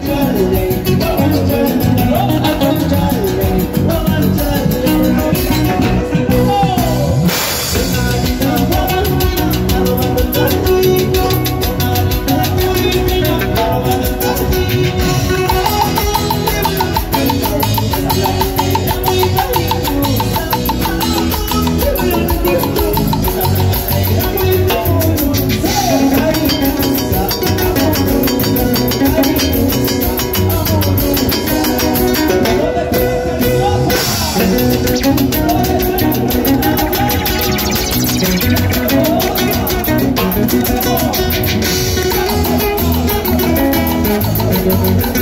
Saturday. Thank